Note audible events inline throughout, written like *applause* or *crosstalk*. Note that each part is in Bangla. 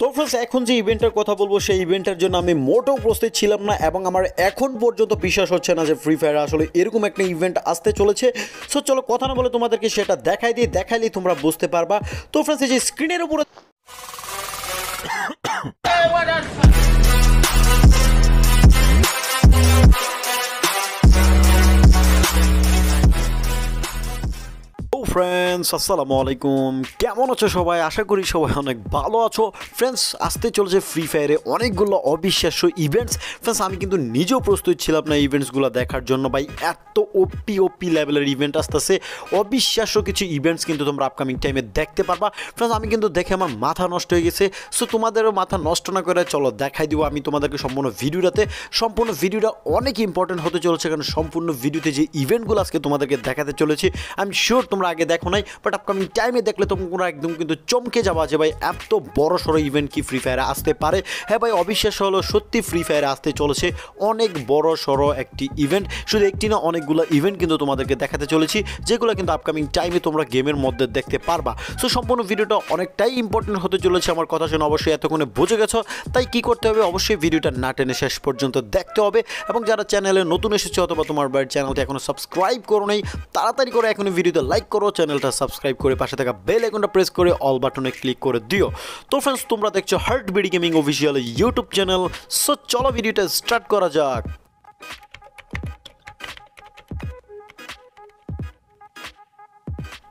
তো ফ্রেন্ডস এখন যে ইভেন্টের কথা বলব, সেই ইভেন্টের জন্য আমি মোটেও প্রস্তুত ছিলাম না এবং আমার এখন পর্যন্ত বিশ্বাস হচ্ছে না যে ফ্রি ফায়ার আসলে এরকম একটা ইভেন্ট আসতে চলেছে। সো চলো কথা না বলে তোমাদেরকে সেটা দেখাই দিই, দেখাইলেই তোমরা বুঝতে পারবা। তো ফ্রেন্ডস এই যে স্ক্রিনের উপরে ফ্রেন্ডস আসসালামু আলাইকুম। কেমন আছো সবাই? আশা করি সবাই অনেক ভালো আছো। ফ্রেন্ডস আসতে চলেছে ফ্রি ফায়ারে অনেকগুলো অবিশ্বাস্য ইভেন্টস ফ্রেন্ডস আমি কিন্তু নিজেও প্রস্তুত ছিলাম না ইভেন্টসগুলো দেখার জন্য। ভাই, এত ওপি ওপি লেভেলের ইভেন্ট আসতেছে। অবিশ্বাস্য কিছু ইভেন্টস কিন্তু তোমরা আপকামিং টাইমে দেখতে পারবা। ফ্রেন্ডস আমি কিন্তু দেখে আমার মাথা নষ্ট হয়ে গেছে। সো তোমাদেরও মাথা নষ্ট না করে চলো দেখাই দিব আমি তোমাদেরকে সম্পূর্ণ ভিডিওটাতে। সম্পূর্ণ ভিডিওটা অনেক ইম্পর্টেন্ট হতে চলেছে কারণ সম্পূর্ণ ভিডিওতে যে ইভেন্টগুলো আজকে তোমাদেরকে দেখাতে চলেছি আমি শিওর তোমরা আগে দেখো নাই বাট আপকামিং টাইমে দেখলে তোমরা একদম কিন্তু চমকে যাবা যে ভাই, এত বড় সড়ো ইভেন্ট কি ফ্রি ফায়ারে আসতে পারে। হ্যাঁ ভাই অবিশ্বাস হলো সত্যি ফ্রি ফায়ারে আসতে চলেছে, অনেক বড় সড়ো একটি ইভেন্ট শুধু একটি না, অনেকগুলো ইভেন্ট কিন্তু তোমাদেরকে দেখাতে চলেছি, যেগুলো কিন্তু আপকামিং টাইমে তোমরা গেমের মধ্যে দেখতে পারবা। সো সম্পূর্ণ ভিডিওটা অনেকটাই ইম্পর্টেন্ট হতে চলেছে আমার কথা শুনে, অবশ্যই এতক্ষণে বুঝে গেছো। তাই কি করতে হবে? অবশ্যই ভিডিওটা না টেনে শেষ পর্যন্ত দেখতে হবে। এবং যারা চ্যানেলে নতুন এসেছে অথবা তোমার চ্যানেলটি এখনও সাবস্ক্রাইব করো নেই, তাড়াতাড়ি করে এখনই ভিডিওতে লাইক করো চ্যানেলটা সাবস্ক্রাইব করে পাশে থাকা বেল আইকনটা প্রেস করে অল বাটনে ক্লিক করে দিও। তো ফ্রেন্ডস তোমরা দেখছ heart BD gaming official YouTube channel so চলো ভিডিওটা স্টার্ট করা যাক।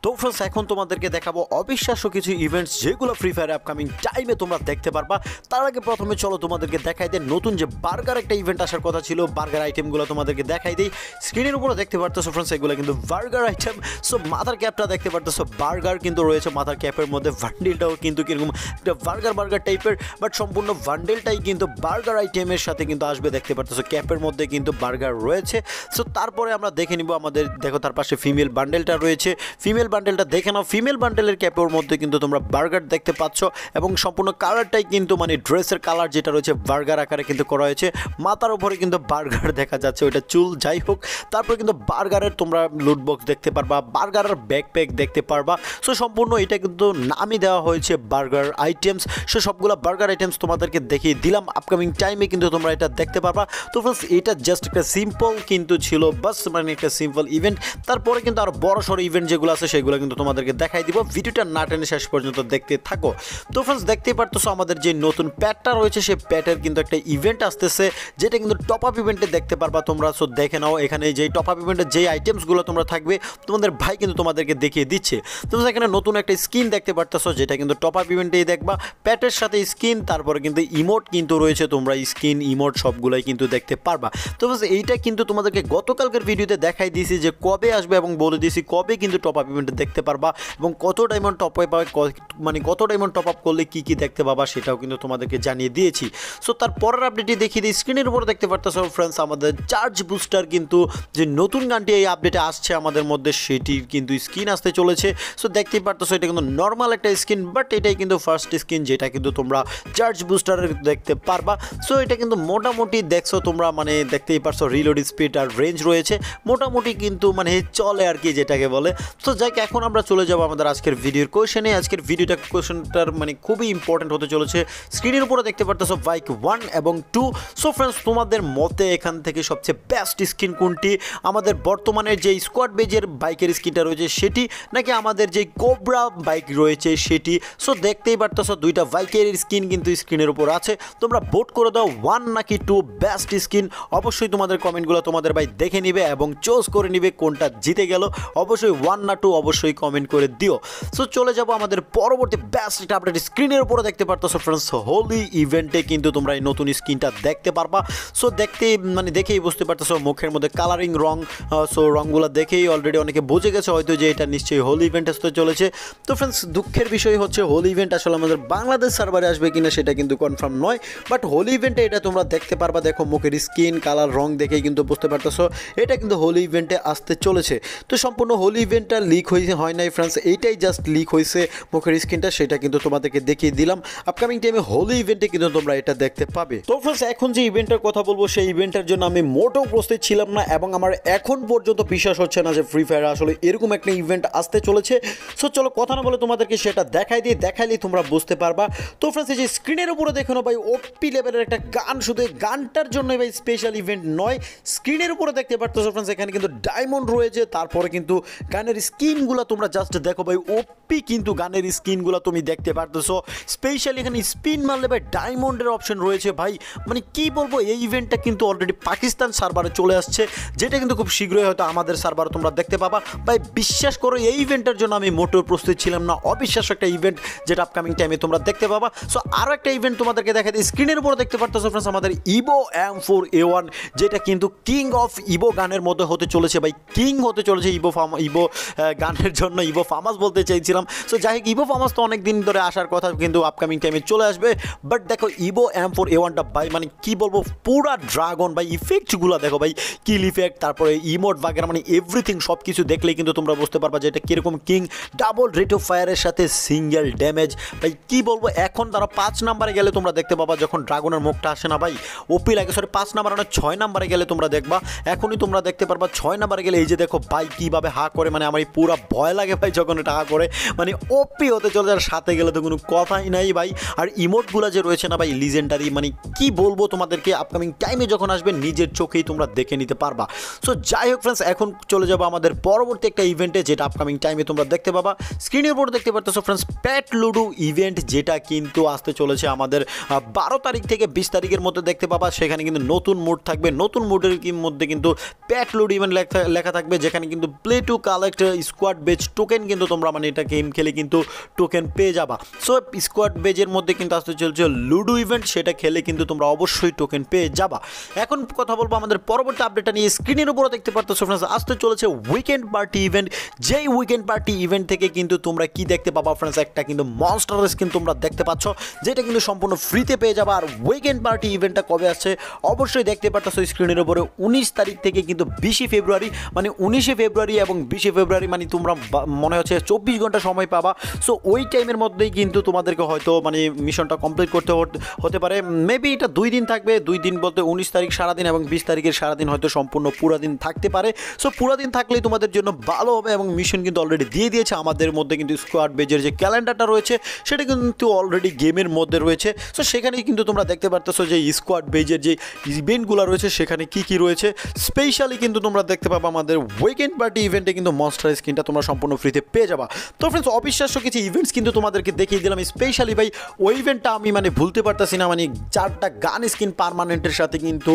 তো ফ্রেন্ডস এখন তোমাদেরকে দেখাবো অবিশ্বাস্য কিছু ইভেন্টস যেগুলো ফ্রি ফায়ার আপকামিং টাইমে তোমরা দেখতে পারবা। তার আগে প্রথমে চলো তোমাদেরকে দেখাই দেয় নতুন যে বার্গার একটা ইভেন্ট আসার কথা ছিল বার্গার আইটেমগুলো তোমাদেরকে দেখাই দিই। স্ক্রিনের উপরে দেখতে পারতেছো ফ্রেন্ডস এগুলো কিন্তু বার্গার আইটেম সো মাথার ক্যাপটা দেখতে পারতেছো বার্গার কিন্তু রয়েছে মাথার ক্যাপের মধ্যে ভান্ডেলটাও কিন্তু কীরকম একটা বার্গার বার্গার টাইপের বাট সম্পূর্ণ ভান্ডেলটাই কিন্তু বার্গার আইটেমের সাথে কিন্তু আসবে, দেখতে পারতেছো ক্যাপের মধ্যে কিন্তু বার্গার রয়েছে। সো তারপরে আমরা দেখে নিব আমাদের, দেখো তার পাশে ফিমেল বান্ডেলটা রয়েছে ফিমেল বান্ডেলটা দেখে নাও। ফিমেল বান্ডেলের ক্যাপের মধ্যে কিন্তু তোমরা বার্গার দেখতে পাচ্ছ এবং সম্পূর্ণ কালারটাই কিন্তু মানে ড্রেসের কালার যেটা রয়েছে বার্গার আকারে কিন্তু করা হয়েছে। মাথার উপরে কিন্তু বার্গার *laughs* দেখা যাচ্ছে, ওইটা চুল, যাই হোক। তারপরে কিন্তু বার্গারের তোমরা লুট বক্স দেখতে পারবা বার্গারের ব্যাকপ্যাক দেখতে পারবা। সো সম্পূর্ণ এটা কিন্তু নামই দেওয়া হয়েছে বার্গার আইটেমস সো সবগুলো বার্গার আইটেমস তোমাদেরকে দেখিয়ে দিলাম। আপকামিং টাইমে কিন্তু তোমরা এটা দেখতে পারবা। তো ফ্রেন্ডস এটা জাস্ট একটা সিম্পল কিন্তু ছিল। বাস মানে একটা সিম্পল ইভেন্ট তারপরে কিন্তু আরও বড় সড়ো ইভেন্ট যেগুলো আছে সেগুলো কিন্তু তোমাদেরকে দেখাই দিব। ভিডিওটা না টেনে শেষ পর্যন্ত দেখতে থাকো। তো ফ্রেন্ডস দেখতেই পারতেছো আমাদের যে নতুন প্যাটটা রয়েছে, সেই প্যাটের কিন্তু একটা ইভেন্ট আসতেছে, যেটা কিন্তু টপ আপ ইভেন্টে দেখতে পারবা তোমরা। সো দেখে নাও, এখানে যেই টপ আপ ইভেন্টের যেই আইটেমসগুলো তোমরা থাকবে, তোমাদের ভাই কিন্তু তোমাদেরকে দেখিয়ে দিচ্ছে। তোমরা এখানে নতুন একটা স্কিন দেখতে পারতেছো, যেটা কিন্তু টপ আপ ইভেন্টেই দেখবা। প্যাটের সাথে স্কিন তারপরে কিন্তু ইমোট কিন্তু রয়েছে তোমরা। স্কিন ইমোট সবগুলোই কিন্তু দেখতে পারবা। তো এইটা কিন্তু তোমাদেরকে গতকালকের ভিডিওতে দেখাই দিয়েছি যে কবে আসবে এবং বলে দিয়েছি কবে কিন্তু টপ আপ ইভেন্টে দেখতে পারবা এবং কত ডায়মন্ড টপ আপ মানে কত ডায়মন্ড টপ আপ করলে কী কী দেখতে পাবা সেটাও কিন্তু তোমাদেরকে জানিয়ে দিয়েছি। সো তার পরের আপডেটটি দেখিয়ে দিই। স্ক্রিনের উপর দেখতে পারতেছো ফ্রেন্ডস আমাদের চার্জ বুস্টার কিন্তু যে নতুন গানটি এই আপডেটে আসছে আমাদের মধ্যে, সেটির কিন্তু স্কিন আসতে চলেছে। সো দেখতেই পারতেছো এটা কিন্তু নর্মাল একটা স্কিন বাট এটাই কিন্তু ফার্স্ট স্কিন যেটা কিন্তু তোমরা চার্জ বুস্টারের দেখতে পারবা। সো এটা কিন্তু মোটামুটি দেখছ তোমরা মানে দেখতেই পারছ রিলোড স্পিড আর রেঞ্জ রয়েছে। মোটামুটি কিন্তু মানে চলে আর কি যেটাকে বলে। সো যাই এখন আমরা চলে যাব আমাদের আজকের ভিডিওর কোয়েশনে আজকের ভিডিওটা কোয়েশনটার মানে খুবই ইম্পর্টেন্ট হতে চলেছে। স্ক্রিনের উপরে দেখতে পারতেছো বাইক ওয়ান এবং টু সো ফ্রেন্ডস তোমাদের মতে এখান থেকে সবচেয়ে বেস্ট স্কিন কোনটি? আমাদের বর্তমানের যে স্কোয়াড বেজের বাইকের স্কিনটা রয়েছে সেটি, নাকি আমাদের যে কোবরা বাইক রয়েছে সেটি? সো দেখতেই পারতেছো দুইটা বাইকের স্কিন কিন্তু স্ক্রিনের উপর আছে। তোমরা ভোট করে দাও ওয়ান নাকি টু বেস্ট স্কিন অবশ্যই তোমাদের কমেন্টগুলো তোমাদের ভাই দেখে নিবে এবং চোজ করে নিবে কোনটা জিতে গেল। অবশ্যই ওয়ান না টু অবশ্যই কমেন্ট করে দিও। সো চলে যাব আমাদের পরবর্তী বেস্ট একটা আপডেট স্ক্রিনের উপরে দেখতে পারতেছো ফ্রেন্ডস হোলি ইভেন্টে কিন্তু তোমরা এই নতুন স্ক্রিনটা দেখতে পারবা। সো দেখতে মানে দেখেই বুঝতে পারতেছো মুখের মধ্যে কালারিং রং সো রঙগুলো দেখেই অলরেডি অনেকে বুঝে গেছে হয়তো যে এটা নিশ্চয়ই হোলি ইভেন্ট আসতে চলেছে। তো ফ্রেন্ডস দুঃখের বিষয় হচ্ছে হোলি ইভেন্ট আসলে আমাদের বাংলাদেশ সার্ভারে আসবে কিনা সেটা কিন্তু কনফার্ম নয়। বাট হোলি ইভেন্টে এটা তোমরা দেখতে পারবা। দেখো, মুখের স্কিন কালার রং দেখেই কিন্তু বুঝতে পারতেছো এটা কিন্তু হোলি ইভেন্টে আসতে চলেছে। তো, সম্পূর্ণ হোলি ইভেন্টটা লিক হয়ে হয় নাই ফ্রেন্ডস এইটাই জাস্ট লিক হয়েছে মুখের স্ক্রিনটা, সেটা কিন্তু তোমাদেরকে দেখিয়ে দিলাম। আপকামিং টাইমে হোলি ইভেন্টে কিন্তু তোমরা এটা দেখতে পাবে। তো ফ্রেন্ডস এখন যে ইভেন্টের কথা বলব, সেই ইভেন্টের জন্য আমি মোটেও প্রস্তুত ছিলাম না এবং আমার এখন পর্যন্ত বিশ্বাস হচ্ছে না যে ফ্রি ফায়ার আসলে এরকম একটা ইভেন্ট আসতে চলেছে। সো চলো কথা না বলে তোমাদেরকে সেটা দেখাই দিয়ে দেখাইলেই তোমরা বুঝতে পারবা। তো ফ্রেন্ডস এই যে স্ক্রিনের উপরে দেখো না ভাই ওপি লেভেলের একটা গান, শুধু এই গানটার জন্য ভাই স্পেশাল ইভেন্ট নয়। স্ক্রিনের উপরে দেখতে পারতেছো ফ্রেন্ডস এখানে কিন্তু ডায়মন্ড রয়েছে, তারপরে কিন্তু গানের স্কিনগুলো তোমরা জাস্ট দেখো ভাই ওপি কিন্তু গানের স্কিনগুলো তুমি দেখতে পারতেছো। স্পেশালি এখানে স্পিন মারলে ভাই ডায়মন্ডের অপশন রয়েছে ভাই। মানে কি বলব, এই ইভেন্টটা কিন্তু অলরেডি পাকিস্তান সার্ভারে চলে আসছে, যেটা কিন্তু খুব শীঘ্রই হয়তো আমাদের সার্ভারে তোমরা দেখতে পাবা। ভাই, বিশ্বাস করো, এই ইভেন্টের জন্য আমি মোটেও প্রস্তুত ছিলাম না। অবিশ্বাস্য একটা ইভেন্ট যেটা আপকামিং টাইমে তোমরা দেখতে পাবা। সো আরও একটা ইভেন্ট তোমাদেরকে দেখা দিই। স্ক্রিনের উপরে দেখতে পারতেছো ফ্রেন্ডস আমাদের Evo M four A one যেটা কিন্তু কিং অফ ইবো গানের মধ্যে হতে চলেছে ভাই। কিং হতে চলেছে ইভো ফার্ম ইভো গানের জন্য ইভো ফার্মাস বলতে চাইছিলাম। সো যাই হোক ইভো ফার্মাস তো অনেক দিন ধরে আসার কথা কিন্তু আপকামিং টাইমে চলে আসবে। বাট দেখো ইভো এম ফোর এ ওয়ানটা ভাই মানে কি বলব, পুরা ড্রাগন ভাই ইফেক্টগুলো দেখো ভাই কিল ইফেক্ট তারপরে ইমোট বাগের মানে এভরিথিং সব কিছু দেখলেই কিন্তু তোমরা বুঝতে পারবা যে এটা কীরকম কিং ডাবল রেট অফ ফায়ারের সাথে সিঙ্গেল ড্যামেজ ভাই, কি বলব, এখন তারা পাঁচ নাম্বারে গেলে তোমরা দেখতে পাবা যখন ড্রাগনের মুখটা আসে না ভাই ওপি লাগে সরি পাঁচ নাম্বার না, ছয় নাম্বারে গেলে তোমরা দেখবা। এখনই তোমরা দেখতে পারবা, ছয় নাম্বারে গেলে এই যে দেখো ভাই, কীভাবে হা করে মানে আমার এই পুরো ভয় লাগে ভাই যখন হা করে। মানে ওপি হতে চলে যার সাথে গেলে তো কোনো কথাই নাই ভাই। আর ইমোটগুলো যে রয়েছে না ভাই লিজেন্ডারি মানে কি বলব তোমাদেরকে আপকামিং টাইমে যখন আসবে, নিজের চোখেই তোমরা দেখে নিতে পারবা। সো যাই হোক ফ্রেন্ডস এখন চলে যাব আমাদের পরবর্তী একটা ইভেন্টে যেটা আপকামিং টাইমে তোমরা দেখতে পাবা। স্ক্রিনের উপর দেখতে পারতেছো ফ্রেন্ডস প্যাট লুডু ইভেন্ট যেটা কিন্তু আসতে চলেছে আমাদের বারো তারিখ থেকে বিশ তারিখের মধ্যে দেখতে পাবা। সেখানে কিন্তু নতুন মুড থাকবে। নতুন মুডের মধ্যে কিন্তু প্যাট লুডু ইভেন্ট লেখা থাকবে, যেখানে কিন্তু play to collect squad base token কিন্তু তোমরা মানে এটা গেম খেলে কিন্তু টোকেন পেয়ে যাবা। সো স্কোয়াড বেজের মধ্যে কিন্তু আসতে চলছে লুডো ইভেন্ট সেটা খেলে কিন্তু তোমরা অবশ্যই টোকেন পেয়ে যাবা। এখন কথা বলব আমাদের পরবর্তী আপডেটটা নিয়ে। স্ক্রিনের উপরে দেখতে পারতেছো ফ্রেন্ডস আসতে চলেছে উইকেন্ড পার্টি ইভেন্ট যেই উইকেন্ড পার্টি ইভেন্ট থেকে কিন্তু তোমরা কি দেখতে পাবা ফ্রেন্ডস একটা কিন্তু মনস্টার স্কিন তোমরা দেখতে পাচ্ছ, যেটা কিন্তু সম্পূর্ণ ফ্রিতে পেয়ে যাবা। আর উইকেন্ড পার্টি ইভেন্টটা কবে আসছে, অবশ্যই দেখতে পারতেছো স্ক্রিনের উপরে। উনিশ তারিখ থেকে কিন্তু বিশে ফেব্রুয়ারি মানে উনিশে ফেব্রুয়ারি এবং বিশে ফেব্রুয়ারি মানে তোমরা মনে হচ্ছে চব্বিশ ঘণ্টা সময় পাবা। সো ওই টাইমের মধ্যেই কিন্তু তোমাদেরকে হয়তো মানে মিশনটা কমপ্লিট করতে হত- হতে পারে। মেবি এটা দুই দিন থাকবে। দুই দিন বলতে উনিশ তারিখ সারাদিন এবং বিশ তারিখের সারাদিন হয়তো সম্পূর্ণ পুরো দিন থাকতে পারে। সো পুরো দিন থাকলেই তোমাদের জন্য ভালো হবে এবং মিশন কিন্তু অলরেডি দিয়ে দিয়েছে। আমাদের মধ্যে কিন্তু স্কোয়াড বেজের যে ক্যালেন্ডারটা রয়েছে, সেটা কিন্তু অলরেডি গেমের মধ্যে রয়েছে। সো সেখানেই কিন্তু তোমরা দেখতে পারতেছো যে স্কোয়াড বেজের যে ইভেন্টগুলো রয়েছে, সেখানে কি কি রয়েছে। স্পেশালি কিন্তু তোমরা দেখতে পাবো আমাদের উইকেন্ড পার্টি ইভেন্টে কিন্তু মনস্টার স্কিনটা তোমরা সম্পূর্ণ ফ্রিতে পেয়ে যাবা। তো ফ্রেন্ডস অবিশ্বাস্য কিছু ইভেন্টস কিন্তু তোমাদেরকে দেখিয়ে দিলাম স্পেশালি ভাই, ওই ইভেন্টটা আমি মানে ভুলতে পারতেছি না মানে চারটা গান স্কিন পারমানেন্টের সাথে কিন্তু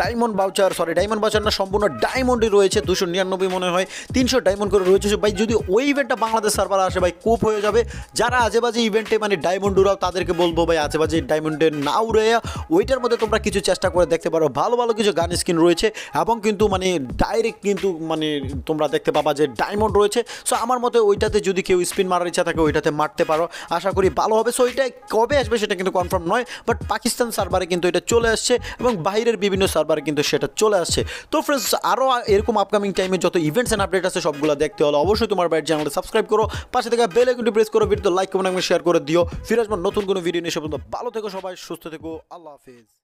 diamond voucher sorry diamond voucher না, সম্পূর্ণ ডায়মন্ডই রয়েছে, দুশো নিরানব্বই মনে হয়, তিনশো ডায়মন্ড করে রয়েছে। ভাই, যদি ওই ইভেন্টটা বাংলাদেশ সার্ভার আসে, ভাই কোপ হয়ে যাবে। যারা আজেবাজে ইভেন্টে মানে ডায়মন্ড উড়াও, তাদেরকে বলব ভাই, আজেবাজে ডায়মন্ডে না উড়ে, ওইটার মধ্যে তোমরা কিছু চেষ্টা করে দেখতে পারো। ভালো ভালো কিছু গান স্কিন রয়েছে, এবং কিন্তু মানে ডাইরেক্ট কিন্তু মানে তোমরা দেখতে পাবা যে ডায়মন্ড রয়েছে। সো আমার মতে ওইটাতে যদি কেউ স্পিন মারার ইচ্ছা থাকে, ওইটাতে মারতে পারো। আশা করি ভালো হবে। সো ওইটা কবে আসবে সেটা কিন্তু কনফার্ম নয় বাট পাকিস্তান সার্ভারে কিন্তু এটা চলে আসছে এবং বাইরের বিভিন্ন সার্ভারে কিন্তু সেটা চলে আসছে। তো ফ্রেন্ডস আরও এরকম আপকামিং টাইমে যত ইভেন্টস অ্যান্ড আপডেট আছে, সবগুলো দেখতে হলে অবশ্যই তোমার বাইরের চ্যানেলটা সাবস্ক্রাইব করো। পাশে থেকে বেল আইকনটি প্রেস করো ভিডিও লাইক কমেন্ট এবং শেয়ার করে দিও। ফিরে আসব নতুন কোনো ভিডিও নিয়ে। সে পর্যন্ত ভালো থেকো সবাই, সুস্থ থেকো। আল্লাহ হাফিজ।